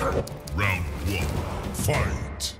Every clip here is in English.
Round one, fight!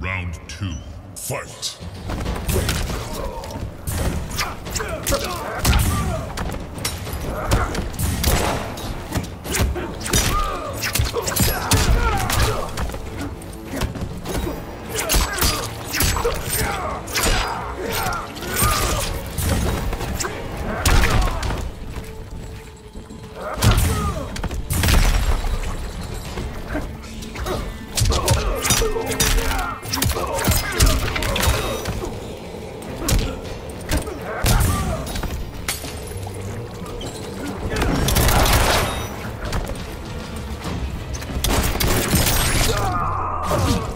Round two, fight! Finish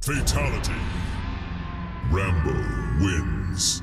Fatality. Rambo wins.